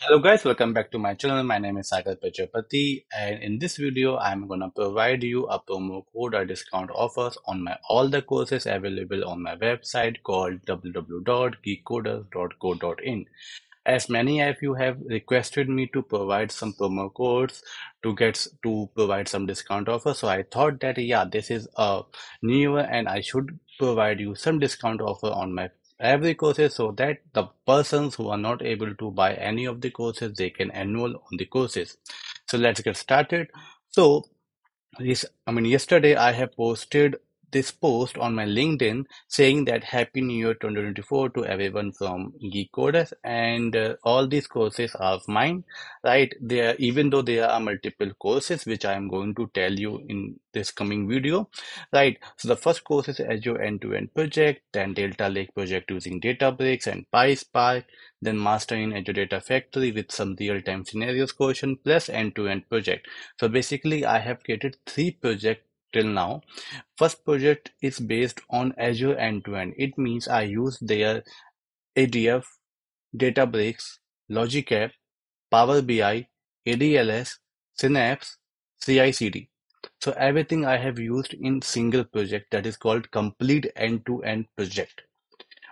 Hello guys, welcome back to my channel. My name is Sagar Prajapati and in this video I'm gonna provide you a promo code or discount offers on my all the courses available on my website called www.geekcoders.co.in. As many of you have requested me to provide some promo codes to get to provide some discount offer, so I thought that yeah, this is a newer and I should provide you some discount offer on my every courses so that the persons who are not able to buy any of the courses they can enroll on the courses. So let's get started. So this i mean yesterday i have posted this post on my LinkedIn saying that Happy New Year 2024 to everyone from Geek Coders and uh, all these courses are of mine, right? There, even though there are multiple courses which I am going to tell you in this coming video, right? So the first course is Azure End-to-End Project, then Delta Lake Project using Databricks and PySpark, then Master in Azure Data Factory with some real-time scenarios question plus end-to-end project. So basically, I have created three projects till now. First project is based on Azure end-to-end. It means I use their ADF, Databricks, Logic App, Power BI, ADLS, Synapse, CI/CD. So everything I have used in single project that is called complete end-to-end project.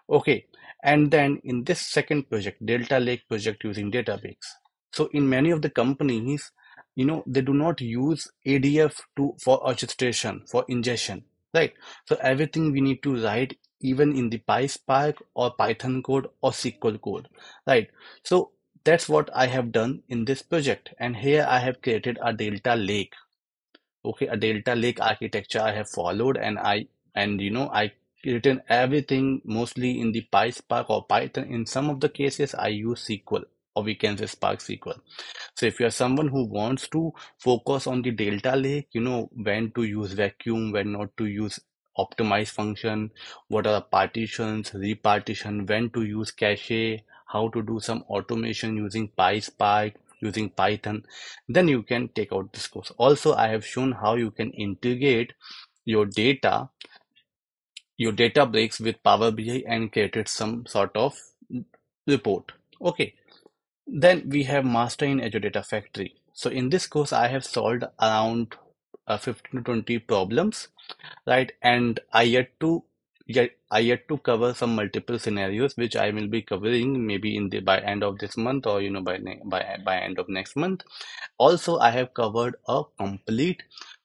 Okay, and then in this second project, Delta Lake project using Databricks. So in many of the companies, you know they do not use adf to for orchestration for ingestion right? So everything we need to write even in the PySpark or Python code or SQL code right? So that's what I have done in this project and here I have created a delta lake okay? A delta lake architecture I have followed and I and you know I written everything mostly in the PySpark or Python. In some of the cases I use SQL or we can say Spark SQL. So if you are someone who wants to focus on the delta lake, you know when to use vacuum, when not to use optimize function, what are the partitions, repartition, when to use cache, how to do some automation using PySpark, using Python, then you can take out this course. Also, I have shown how you can integrate your data, your Databricks with Power BI and created some sort of report. Okay, then we have Master in Azure Data Factory. So in this course, I have solved around uh, 15 to 20 problems, right? And I yet to yet I yet to cover some multiple scenarios, which I will be covering maybe in the by end of this month or you know by by by end of next month. Also, I have covered a complete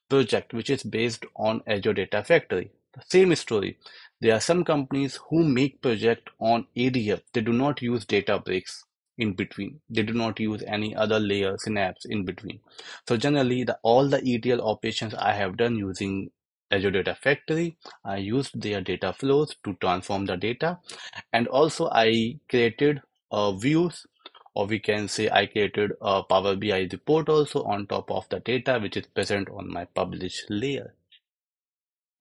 project which is based on Azure Data Factory. The same story. There are some companies who make project on ADF. They do not use Databricks in between. They do not use any other layer synapse in between. So generally the all the ETL operations I have done using Azure Data Factory, I used their data flows to transform the data and also I created uh, views or we can say I created a Power BI report also on top of the data which is present on my published layer.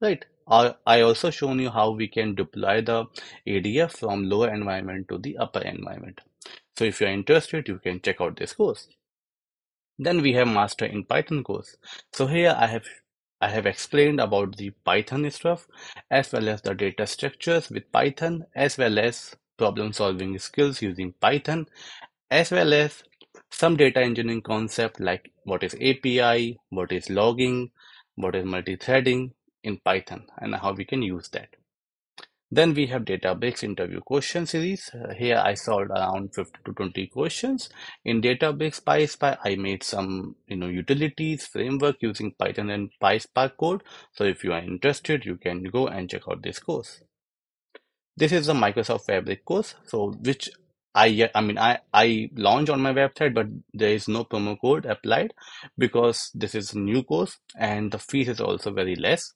Right. I, I also shown you how we can deploy the ADF from lower environment to the upper environment. So if you're interested, you can check out this course. Then we have Master in Python course. So here I have I have explained about the Python stuff as well as the data structures with Python as well as problem solving skills using Python as well as some data engineering concept like what is API, what is logging, what is multi-threading in Python and how we can use that. Then we have Databricks interview question series. Uh, here I solved around 50 to 20 questions. In Databricks PySpark, I made some you know utilities framework using Python and PySpark code. So if you are interested, you can go and check out this course. This is the Microsoft Fabric course, so which I I mean I I launched on my website, but there is no promo code applied because this is a new course and the fees is also very less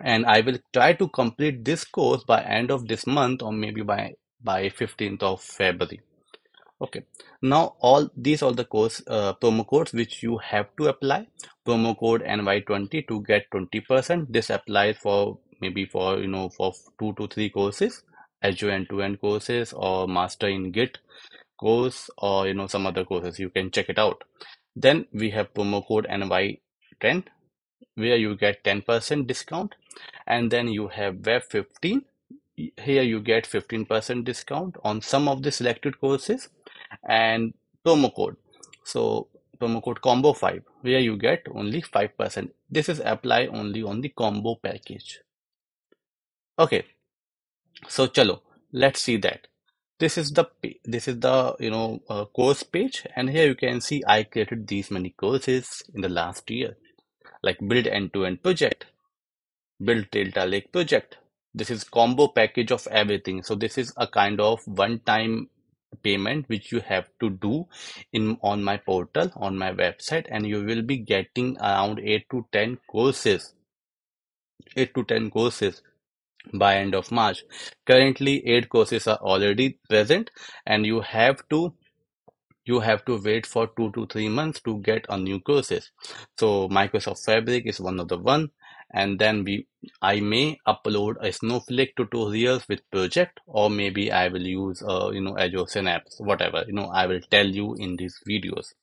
and I will try to complete this course by end of this month or maybe by by 15th of February. Okay, now all these are the course uh, promo codes which you have to apply. Promo code NY20 to get 20%. This applies for maybe for you know for two to three courses, Azure end-to-end courses or Master in Git course or you know some other courses. You can check it out. Then we have promo code NY10 where you get 10% discount and then you have web 15 here you get 15% discount on some of the selected courses and promo code. So promo code combo 5 where you get only 5%. This is apply only on the combo package. Okay, so chalo, let's see that. This is the this is the you know uh, course page and here you can see I created these many courses in the last year like build end-to-end project, build Delta Lake project. This is combo package of everything. So this is a kind of one-time payment which you have to do in on my portal on my website and you will be getting around 8 to 10 courses 8 to 10 courses by end of March. Currently, eight courses are already present, and you have to you have to wait for two to three months to get a new courses. So Microsoft Fabric is one of the one, and then we I may upload a Snowflake tutorials with project, or maybe I will use uh, you know Azure Synapse, whatever you know I will tell you in these videos.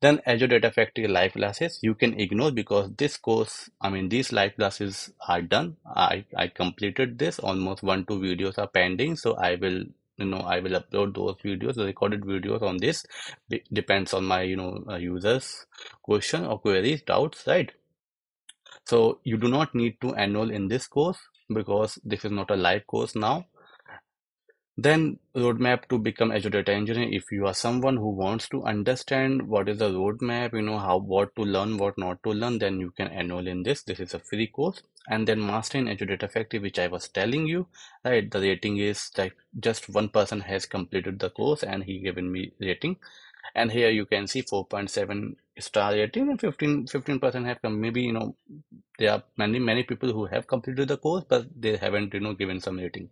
Then Azure Data Factory live classes you can ignore because this course, I mean these live classes are done. I, I completed this, almost one, two videos are pending. So I will, you know, I will upload those videos, the recorded videos on this. It depends on my, you know, uh, users question or queries, doubts, right? So you do not need to enroll in this course because this is not a live course now. Then roadmap to become Azure Data Engineer. If you are someone who wants to understand what is the roadmap, you know how what to learn, what not to learn, then you can enroll in this. This is a free course. And then Master in Azure Data Factory, which I was telling you, right? The rating is like just one person has completed the course and he given me rating. And here you can see 4.7 star rating and 15 percent have come. Maybe you know there are many many people who have completed the course, but they haven't you know given some rating.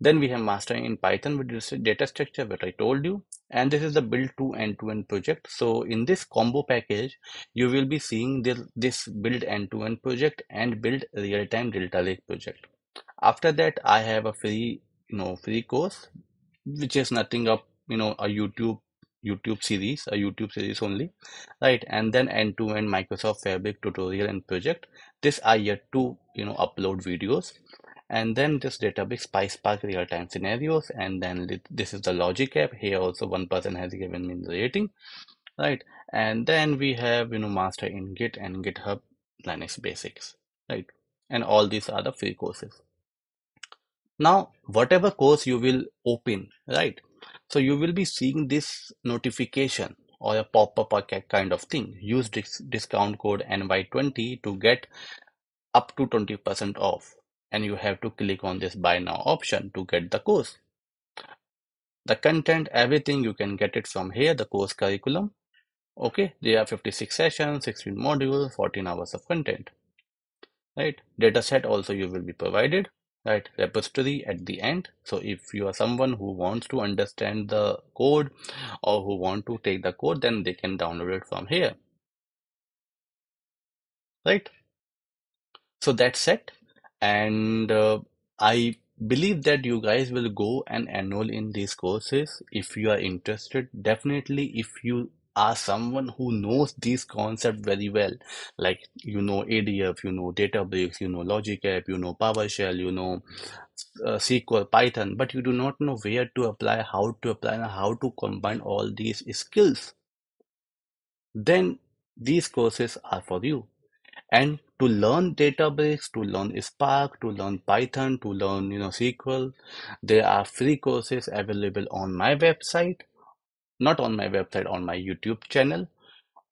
Then we have mastering in Python with this data structure, what I told you. And this is the build to end-to-end project. So in this combo package, you will be seeing this, this build end-to-end project and build real-time Delta Lake project. After that, I have a free, you know, free course, which is nothing up, you know, a YouTube YouTube series, a YouTube series only, right? And then end-to-end Microsoft Fabric tutorial and project. This I yet to, you know, upload videos. And then this Databricks PySpark real-time scenarios. And then this is the logic app. Here also one person has given me the rating right? And then we have you know master in git and github linux basics right? And all these are the free courses. Now whatever course you will open right so you will be seeing this notification or a pop-up kind of thing use discount code ny20 to get up to 20% off and you have to click on this buy now option to get the course. The content, everything you can get it from here, the course curriculum. Okay, there are 56 sessions, 16 modules, 14 hours of content. Right, data set also you will be provided. Right, repository at the end. So if you are someone who wants to understand the code or who want to take the code, then they can download it from here. Right, so that's it and uh, I believe that you guys will go and enroll in these courses if you are interested. Definitely, if you are someone who knows these concepts very well, like you know ADF, you know Databricks, you know Logic App, you know PowerShell, you know uh, SQL, Python, but you do not know where to apply, how to apply, and how to combine all these skills, then these courses are for you. And to learn Databricks, to learn Spark, to learn Python, to learn you know SQL, there are free courses available on my website, not on my website, on my YouTube channel.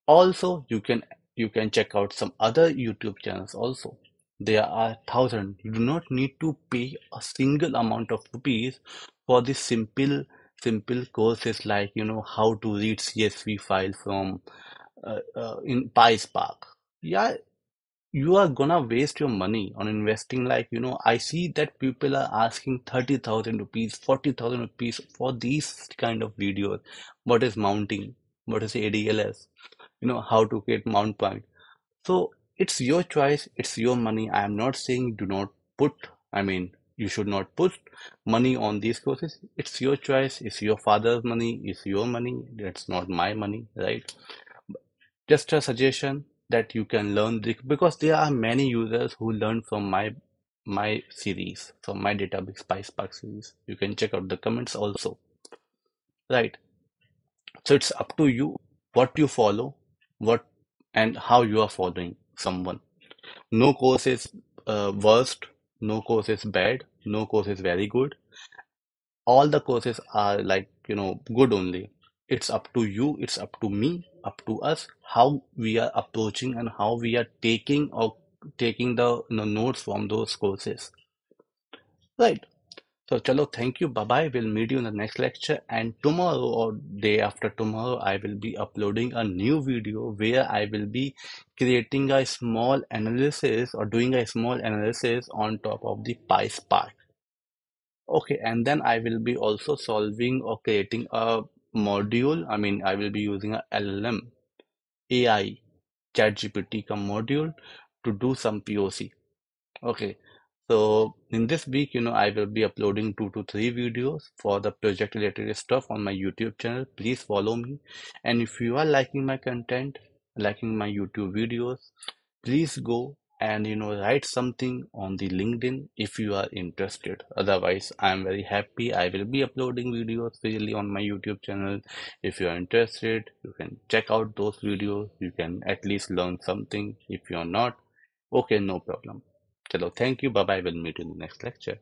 Also, you can you can check out some other YouTube channels also. There are thousand You do not need to pay a single amount of rupees for this simple simple courses like you know how to read CSV file from uh, uh, in PySpark. Yeah, you are gonna waste your money on investing like you know i see that people are asking 30000 rupees 40000 rupees for these kind of videos. What is mounting? What is adls you know how to get mount point. So it's your choice it's your money. I am not saying do not put i mean you should not put money on these courses. It's your choice it's your father's money it's your money that's not my money right? Just a suggestion that you can learn because there are many users who learn from my my series from my Databricks PySpark series. You can check out the comments also. Right. So it's up to you what you follow, what and how you are following someone. No course is uh, worst, no course is bad, no course is very good. All the courses are like, you know, good only. It's up to you, it's up to me, up to us, how we are approaching and how we are taking or taking the you know, notes from those courses. Right. So, chalo, thank you. Bye bye. We'll meet you in the next lecture. And tomorrow or day after tomorrow, I will be uploading a new video where I will be creating a small analysis or doing a small analysis on top of the PySpark. Okay, and then I will be also solving or creating a module. I mean, I will be using a LLM AI ChatGPT ka module to do some POC. Okay, so in this week, you know, I will be uploading two to three videos for the project related stuff on my YouTube channel. Please follow me. And if you are liking my content, liking my YouTube videos, please go and you know write something on the LinkedIn if you are interested. Otherwise, I am very happy. I will be uploading videos freely on my YouTube channel. If you are interested, you can check out those videos. You can at least learn something. If you are not, okay, no problem. Chalo, thank you. Bye bye. We'll meet in the next lecture.